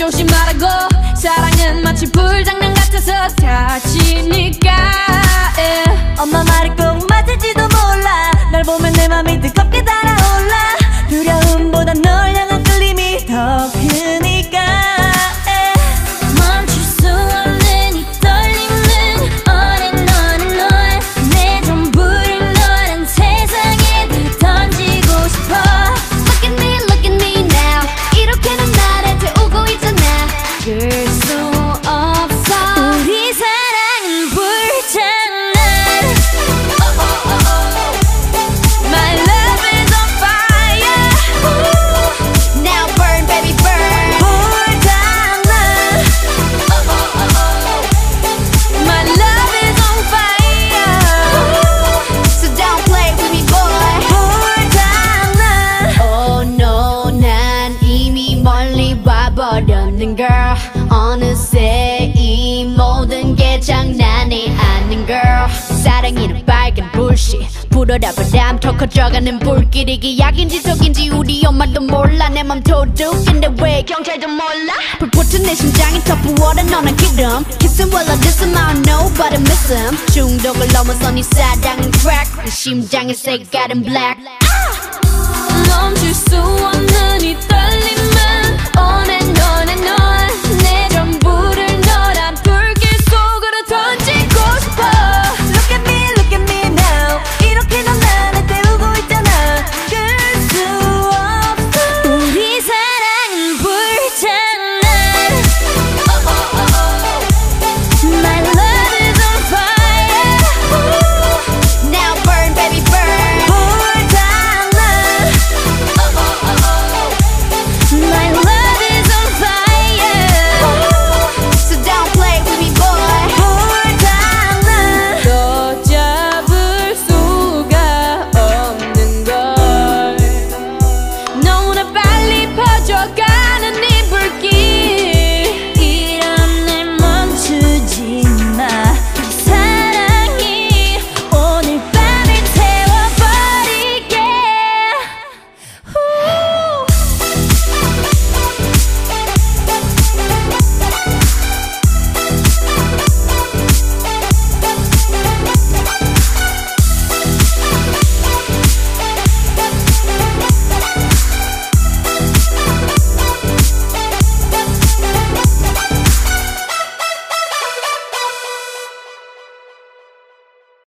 조심하라고. 사랑은 마치 불장난 같아서 다치니까. So. 불어라 바람 더 커져가는 불길 이게 약인지 독인지 우리 엄마도 몰라. 내 맘 도둑인데 왜 경찰도 몰라. 불붙은 내 심장이 더 부어라. 너는 기름. Kiss him while I diss him I don't know but I miss him 중독을 넘어서 네 사랑은 crack. 내 심장의 색깔은 black